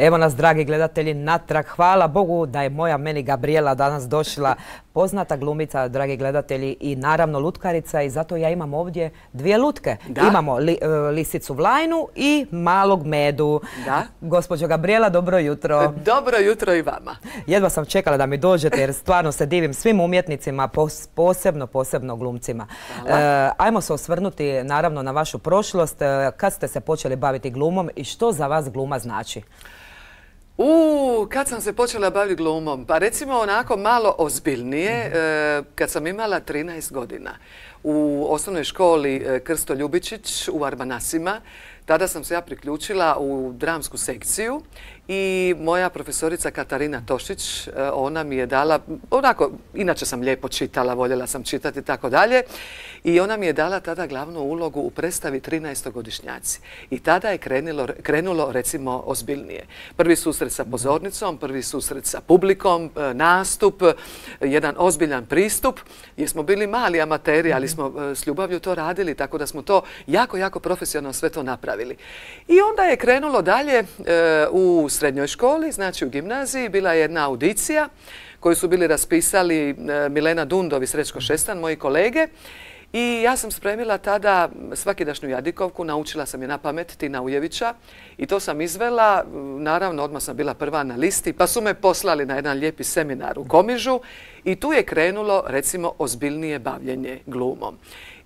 Evo nas, dragi gledatelji, natrag. Hvala Bogu da je moja meni Gabriela danas došla poznata glumica, dragi gledatelji, i naravno lutkarica i zato ja imam ovdje dvije lutke. Imamo e, lisicu Vlajnu i malog medu. Da. Gospođo Gabriela, dobro jutro. Dobro jutro i vama. Jedva sam čekala da mi dođete jer stvarno se divim svim umjetnicima, posebno, posebno glumcima. E, ajmo se osvrnuti naravno na vašu prošlost. E, kad ste se počeli baviti glumom i što za vas gluma znači? U, kad sam se počela baviti glumom? Pa recimo onako malo ozbiljnije, e, kad sam imala 13 godina. U osnovnoj školi e, Krsto Ljubičić u Arbanasima, tada sam se ja priključila u dramsku sekciju i moja profesorica Katarina Tošić, e, ona mi je dala, onako, inače sam lijepo čitala, voljela sam čitati i tako dalje, i ona mi je dala tada glavnu ulogu u predstavi 13-godišnjaci. I tada je krenulo, krenulo, recimo, ozbiljnije. Prvi susret sa pozornicom, prvi susret sa publikom, e, nastup, jedan ozbiljan pristup, jer smo bili mali amateri, ali smo e, s ljubavlju to radili, tako da smo to jako, jako profesionalno sve to napravili. I onda je krenulo dalje u srednjoj školi, znači u gimnaziji, bila je jedna audicija koju su bili raspisali e, Milena Dundov i Srećko Šestan, moji kolege. I ja sam spremila tada svakidašnju jadikovku, naučila sam je na pamet Tina Ujevića i to sam izvela. Naravno, odmah sam bila prva na listi, pa su me poslali na jedan lijepi seminar u Komižu i tu je krenulo, recimo, ozbiljnije bavljenje glumom.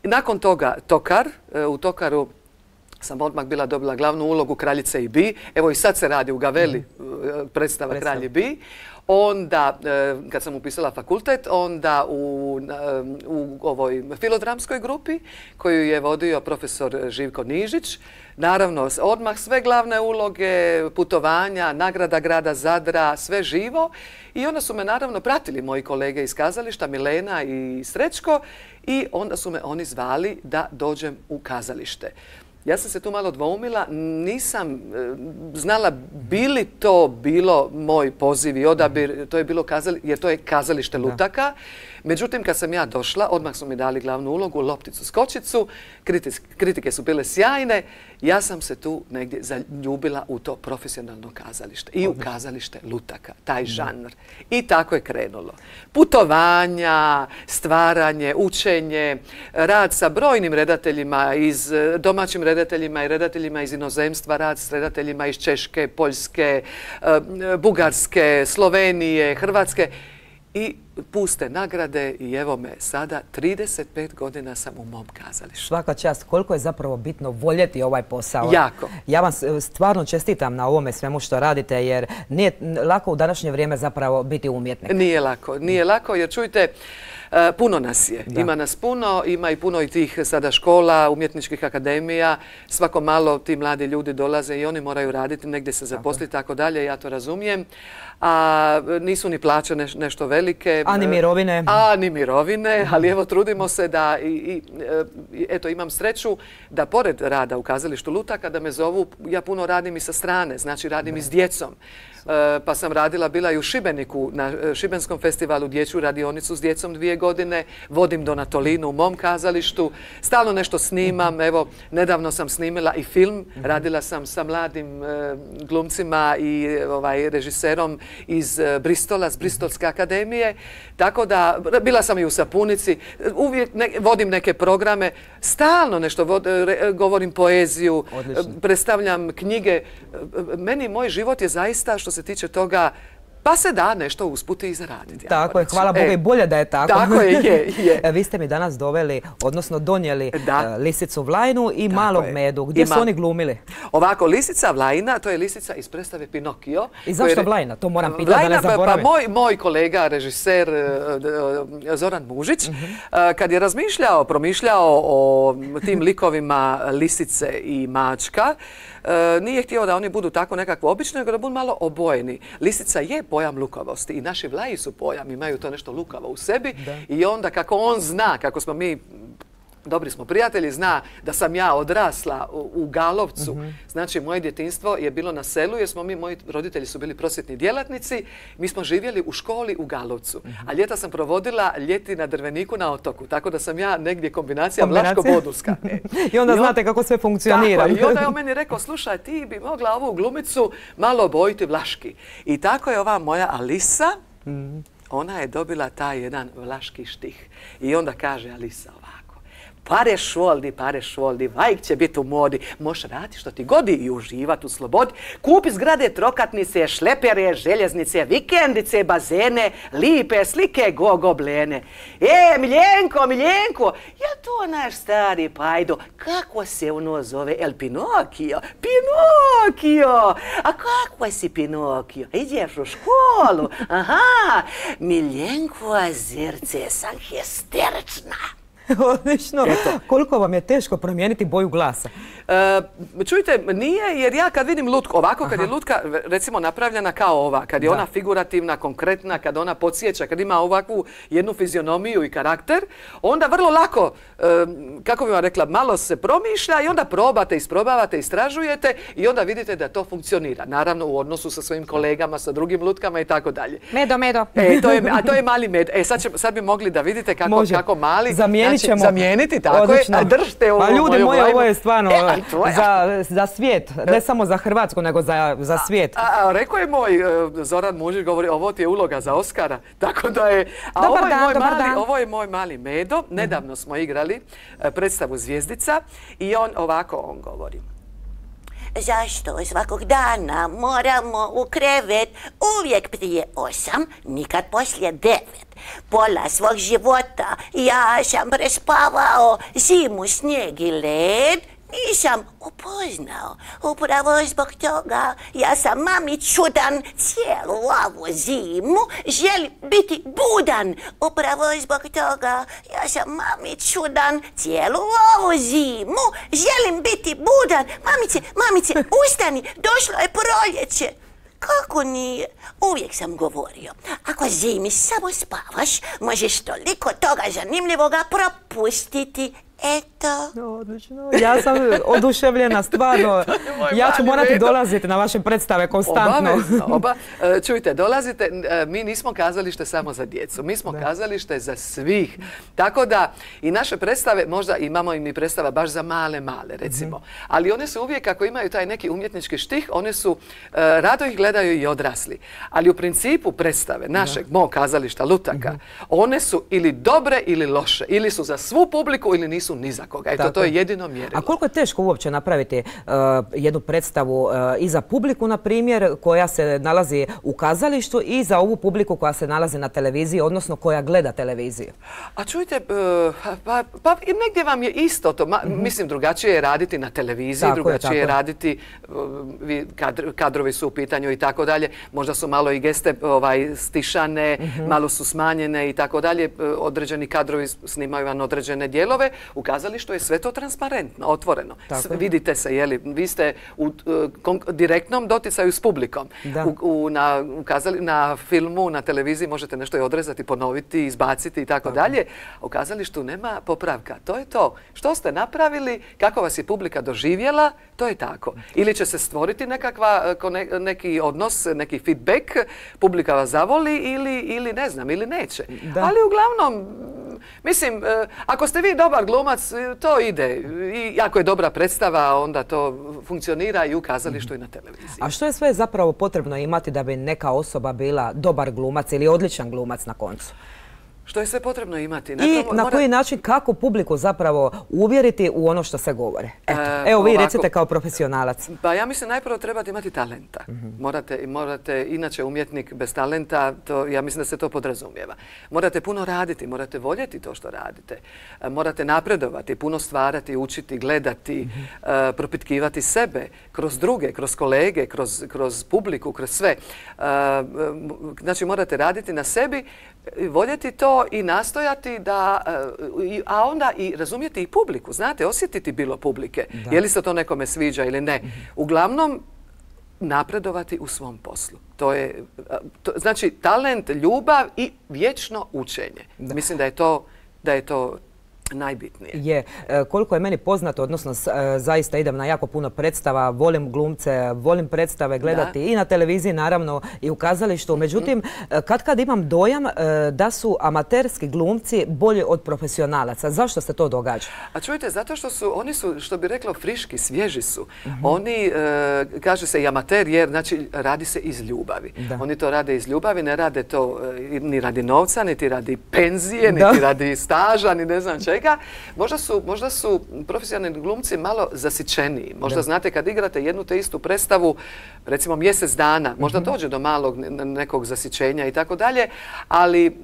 nakon toga Tokar, e, u Tokaru sam odmah bila dobila glavnu ulogu Kraljice i Bi. Evo i sad se radi u Gaveli mm. e, predstava Kralji Bi. Onda, e, kad sam upisala fakultet, onda u, e, u ovoj filodramskoj grupi koju je vodio profesor Živko Nižić. Naravno, odmah sve glavne uloge, putovanja, nagrada grada Zadra, sve živo. I onda su me naravno pratili moji kolege iz kazališta, Milena i Srećko. I onda su me oni zvali da dođem u kazalište. Ja sam se tu malo dvoumila, nisam e, znala bi li to bilo moj poziv i odabir, to je bilo jer to je kazalište Lutaka. Međutim, kad sam ja došla, odmah su mi dali glavnu ulogu, lopticu skočicu, kritike su bile sjajne, ja sam se tu negdje zaljubila u to profesionalno kazalište i u kazalište Lutaka, taj žanr. I tako je krenulo. Putovanja, stvaranje, učenje, rad sa brojnim redateljima, iz domaćim redateljima i redateljima iz inozemstva, rad s redateljima iz Češke, Poljske, e, Bugarske, Slovenije, Hrvatske i puste nagrade i evo me sada 35 godina sam u mom kazalištu. Svaka čast, koliko je zapravo bitno voljeti ovaj posao. Jako. Ja vam stvarno čestitam na ovome svemu što radite jer nije lako u današnje vrijeme zapravo biti umjetnik. Nije lako, nije lako jer čujte, E, puno nas je. Ima nas puno, ima i puno i tih sada škola, umjetničkih akademija. Svako malo ti mladi ljudi dolaze i oni moraju raditi, negdje se zaposliti, tako dalje, ja to razumijem. A nisu ni plaće nešto velike. A ni mirovine. A ni mirovine, ali evo trudimo se da, i, eto imam sreću da pored rada u kazalištu Lutaka da me zovu, ja puno radim i sa strane, znači radim i s djecom. E, pa sam radila, bila i u Šibeniku, na e, Šibenskom festivalu dječju radionicu s djecom dvije godine, vodim Donatolinu u mom kazalištu, stalno nešto snimam, evo, nedavno sam snimila i film, radila sam sa mladim e, glumcima i ovaj, režiserom iz Bristola, s Bristolske akademije, tako da, bila sam i u Sapunici, uvijek vodim neke programe, stalno nešto, govorim poeziju, predstavljam knjige, meni moj život je zaista što se tiče toga pa se da nešto usputi i zaraditi. Tako je, hvala Bogu i e, bolje da je tako. Tako je, je, e, Vi ste mi danas doveli, odnosno donijeli e, lisicu Vlajnu i malog medu. Gdje su oni glumili? Ovako, lisica Vlajna, to je lisica iz predstave Pinokio. I zašto Vlajna? To moram pitati da ne pa, pa zaboravim. Pa moj, kolega, režiser Zoran Mužić, mhm. kad je razmišljao, promišljao o tim likovima lisice i mačka, nije htio da oni budu tako nekakvo obično, nego da budu malo obojeni. Lisica je pojam lukavosti. I naši vlaji su pojam, imaju to nešto lukavo u sebi i onda kako on zna, kako smo mi dobri smo prijatelji, zna da sam ja odrasla u, Galovcu. Mhm. Znači, moje djetinstvo je bilo na selu jer smo mi, moji roditelji su bili prosvjetni djelatnici. Mi smo živjeli u školi u Galovcu. A ljeta sam provodila ljeti na drveniku na otoku. Tako da sam ja negdje kombinacija, vlaško-bodulska. I onda znate kako sve funkcionira. I onda je on meni rekao, slušaj, ti bi mogla ovu glumicu malo bojiti vlaški. I tako je ova moja Alisa, mhm. ona je dobila taj jedan vlaški štih. I onda kaže Alisa pare šoldi, pare šoldi, vajk će biti u modi. Možeš raditi što ti godi i uživati u slobodi. Kupi zgrade, trokatnice, šlepere, željeznice, vikendice, bazene, lipe, slike, gogoblene. E, Miljenko, Miljenko, je to naš stari pajdo? Kako se ono zove? El Pinokio? Pinokio! A kako si Pinokio? Ideš u školu? Aha, Miljenko, zrce sam histerična. Odlično. Koliko vam je teško promijeniti boju glasa? E, čujte, nije jer ja kad vidim lutku, ovako kad je lutka recimo napravljena kao ova, kad je ona figurativna, konkretna, kad ona podsjeća, kad ima ovakvu jednu fizionomiju i karakter, onda vrlo lako, e, kako bi vam rekla, malo se promišlja i onda probate, isprobavate, istražujete i onda vidite da to funkcionira. Naravno u odnosu sa svojim kolegama, sa drugim lutkama i tako dalje. Medo, medo. E, to je, a to je mali med. E, sad, sad bi mogli da vidite kako, kako mali. Zamijenit znači, ćemo. zamijeniti, tako je. Držite ovo. Pa ljudi moji, ovo je stvarno... E, za, za svijet, ne samo za Hrvatsku, nego za, za svijet. A, rekao je moj e, Zoran Mužić, govori, ovo ti je uloga za Oscara, tako da je... A dobar ovo, je moj mali, ovo je moj mali Medo, nedavno smo igrali e, predstavu Zvijezdica i on ovako on govori. Zašto svakog dana moramo u krevet uvijek prije osam, nikad poslije devet? Pola svog života ja sam prespavao zimu, snijeg i led, nisam upoznao. Upravo zbog toga ja sam mami čudan cijelu ovu zimu. Želim biti budan. Upravo zbog toga ja sam mami čudan cijelu ovu zimu. Želim biti budan. Mamice, mamice, ustani, došlo je proljeće. Kako nije? Uvijek sam govorio, ako zimi samo spavaš, možeš toliko toga zanimljivoga propustiti Eto. Odlično. Ja sam oduševljena, stvarno. Ja ću morati dolaziti na vaše predstave konstantno. Oba, e, Čujte, dolazite, e, mi nismo kazalište samo za djecu. Mi smo kazalište za svih. Tako da i naše predstave, možda imamo i mi predstava baš za male, male, recimo. Mhm. Ali one su uvijek, ako imaju taj neki umjetnički štih, one su, e, rado ih gledaju i odrasli. Ali u principu predstave našeg, mog kazališta, Lutaka, mhm. one su ili dobre ili loše. Ili su za svu publiku ili nisu ni za koga. Eto, to je jedino mjerilo. A koliko je teško uopće napraviti uh, jednu predstavu uh, i za publiku, na primjer, koja se nalazi u kazalištu i za ovu publiku koja se nalazi na televiziji, odnosno koja gleda televiziju? A čujte, uh, pa, pa negdje vam je isto to. Mhm. Mislim, drugačije je raditi na televiziji, drugačije je, raditi, kadrovi su u pitanju i tako dalje. Možda su malo i geste ovaj, stišane, mhm. malo su smanjene i tako dalje. Određeni kadrovi snimaju vam određene dijelove. U kazalištu je sve to transparentno, otvoreno. vidite se, jeli, vi ste u e, direktnom doticaju s publikom. U, na, na filmu, na televiziji možete nešto i odrezati, ponoviti, izbaciti i tako, dalje. U kazalištu nema popravka. To je to. Što ste napravili, kako vas je publika doživjela, to je tako. Ili će se stvoriti nekakva, e, neki odnos, neki feedback, publika vas zavoli ili, ili ne znam, ili neće. Ali uglavnom, mislim, e, ako ste vi dobar glumac, e, to ide. I ako je dobra predstava, onda to funkcionira i u kazalištu i na televiziji. A što je sve zapravo potrebno imati da bi neka osoba bila dobar glumac ili odličan glumac na koncu? Što je sve potrebno imati. I na koji način, kako publiku zapravo uvjeriti u ono što se govore. Eto, e, evo vi recite kao profesionalac. Pa ja mislim najprvo trebate imati talenta. Mhm. Morate, morate, inače umjetnik bez talenta, to, ja mislim da se to podrazumijeva. Morate puno raditi, morate voljeti to što radite. E, morate napredovati, puno stvarati, učiti, gledati, mhm. e, propitkivati sebe kroz druge, kroz kolege, kroz, kroz publiku, kroz sve. znači morate raditi na sebi, voljeti to i nastojati da, e, a onda i razumjeti i publiku, znate, osjetiti bilo publike. Je li se to nekome sviđa ili ne. Mhm. Uglavnom, napredovati u svom poslu. To je, znači, talent, ljubav i vječno učenje. Mislim da je to, da je to najbitnije. Je, e, koliko je meni poznato, odnosno e, zaista idem na jako puno predstava, volim glumce, volim predstave gledati i na televiziji naravno i u kazalištu. Međutim, e, kad kad imam dojam da su amaterski glumci bolji od profesionalaca. Zašto se to događa? A čujte, zato što su, oni su, što bi reklo, friški, svježi su. Mhm. Oni, kaže se i amater jer, znači, radi se iz ljubavi. Oni to rade iz ljubavi, ne rade to ni radi novca, niti radi penzije, niti radi staža, ni ne znam čega. Možda su, možda su profesionalni glumci malo zasićeniji. Možda znate kad igrate jednu te istu predstavu, recimo mjesec dana, možda mhm. dođe do malog nekog zasićenja i tako dalje, ali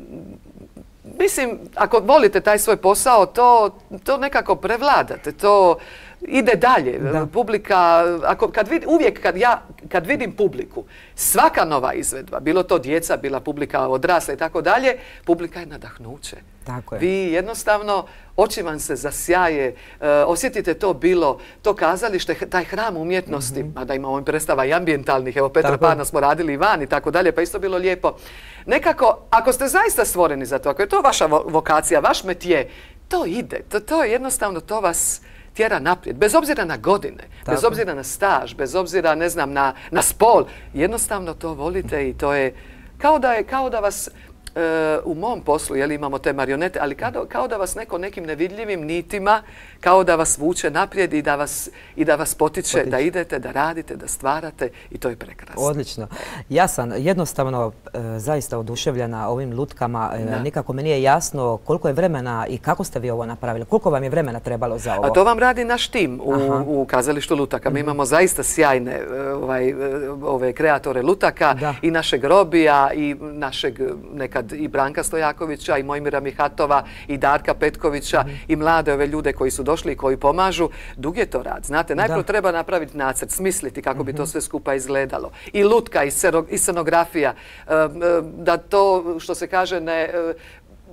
mislim, ako volite taj svoj posao, to, to nekako prevladate, to ide dalje. Publika, ako, kad uvijek kad ja kad vidim publiku, svaka nova izvedba, bilo to djeca, bila publika odrasla i tako dalje, publika je nadahnuće. Tako je. Vi jednostavno, oči vam se zasjaje, uh, osjetite to bilo, to kazalište, taj hram umjetnosti, mm mada ima ovim predstava i ambientalnih, evo Petra Pana smo radili i van i tako dalje, pa isto bilo lijepo. Nekako, ako ste zaista stvoreni za to, ako je to vaša vokacija, vaš metije, to ide, to, to jednostavno, to vas tjera naprijed, bez obzira na godine, bez obzira na staž, bez obzira, ne znam, na, na spol. Jednostavno to volite i to je kao da, je, kao da vas u mom poslu, jel imamo te marionete, ali kao, da vas neko nekim nevidljivim nitima, kao da vas vuče naprijed i da vas, i da vas potiče, da idete, da radite, da stvarate i to je prekrasno. Odlično. Ja sam jednostavno e, zaista oduševljena ovim lutkama. E, nikako mi nije jasno koliko je vremena i kako ste vi ovo napravili. Koliko vam je vremena trebalo za ovo? A to vam radi naš tim u, u kazalištu lutaka. Mi mhm. imamo zaista sjajne ovaj, ove kreatore lutaka i našeg robija i našeg neka i Branka Stojakovića i Mojmira Mihatova i Darka Petkovića i mlade ove ljude koji su došli i koji pomažu. Dug je to rad. Znate, najprije treba napraviti nacrt, smisliti kako bi to sve skupa izgledalo. I lutka i scenografija. Da to, što se kaže, ne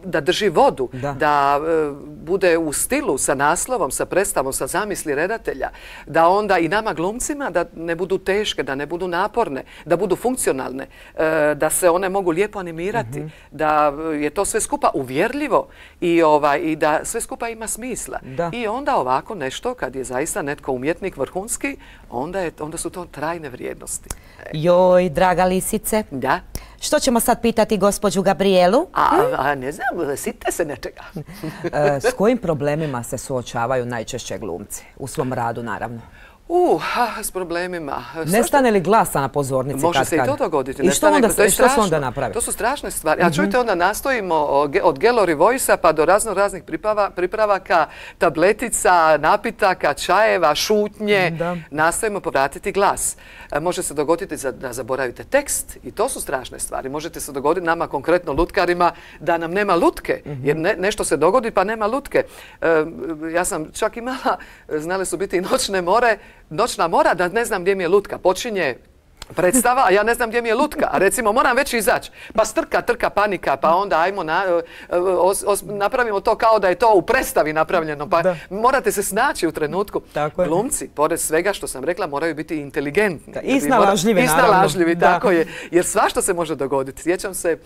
da drži vodu, da, e, bude u stilu sa naslovom, sa predstavom, sa zamisli redatelja, da onda i nama glumcima da ne budu teške, da ne budu naporne, da budu funkcionalne, e, da se one mogu lijepo animirati, mhm. da je to sve skupa uvjerljivo i, ovaj, i da sve skupa ima smisla. I onda ovako nešto, kad je zaista netko umjetnik vrhunski, onda, je, onda su to trajne vrijednosti. Joj, draga lisice. Da. Što ćemo sad pitati gospođu Gabrielu? A, ne znam, site se nečega. E, s kojim problemima se suočavaju najčešće glumci? U svom radu, naravno. Uh, s problemima. Nestane li glasa na pozornici? Može se i to dogoditi. I što, onda, to što se onda napravi? To su strašne stvari. A čujte, onda nastojimo od Gallery voice pa do razno raznih pripravaka, tabletica, napitaka, čajeva, šutnje. Nastojimo povratiti glas. E, može se dogoditi da zaboravite tekst i to su strašne stvari. Možete se dogoditi nama konkretno lutkarima da nam nema lutke. Jer nešto se dogodi pa nema lutke. E, ja sam čak imala, znale su biti i noćne more, noćna mora da ne znam gdje mi je lutka. Počinje predstava, a ja ne znam gdje mi je lutka. A recimo, moram već izaći. Pa strka, trka, panika, pa onda ajmo, napravimo to kao da je to u predstavi napravljeno. Pa morate se snaći u trenutku. Tako Glumci, pored svega što sam rekla, moraju biti inteligentni. I snalažljivi, I tako je. Jer svašta se može dogoditi. Sjećam se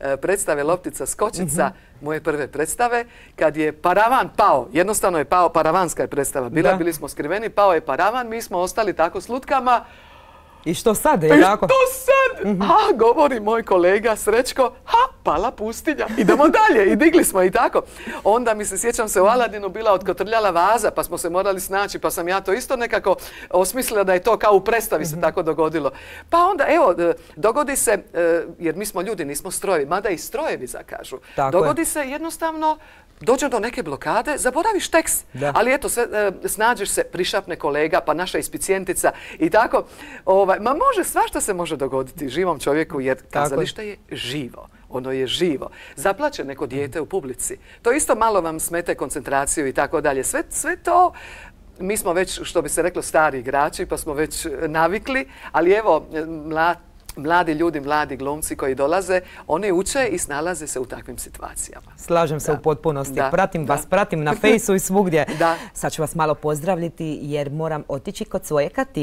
e, predstave Loptica Skočica, mhm. moje prve predstave, kad je paravan pao, jednostavno je pao, paravanska je predstava, bila, bili smo skriveni, pao je paravan, mi smo ostali tako s lutkama, i što sad, je tako? što sad? Mhm. Ha, govori moj kolega Srećko, ha, pala pustinja, idemo dalje. I digli smo i tako. Onda mi se sjećam se u Aladinu bila otkotrljala vaza, pa smo se morali snaći, pa sam ja to isto nekako osmislila da je to kao u predstavi se mhm. tako dogodilo. Pa onda, evo, e, dogodi se, e, jer mi smo ljudi, nismo strojevi, mada i strojevi zakažu. dogodi se jednostavno dođe do neke blokade, zaboraviš tekst. Ali eto, sve, e, snađeš se, prišapne kolega, pa naša ispicijentica i tako. Ovaj, ma može, svašta se može dogoditi živom čovjeku jer kazalište je živo. Ono je živo. Zaplaće neko dijete u publici. To isto malo vam smete koncentraciju i tako dalje. Sve, sve to mi smo već, što bi se reklo, stari igrači, pa smo već navikli, ali evo, mlad, mladi ljudi, mladi glumci koji dolaze, oni uče i snalaze se u takvim situacijama. Slažem se u potpunosti. pratim vas, pratim na fejsu i svugdje. Sad ću vas malo pozdraviti jer moram otići kod svoje Katine.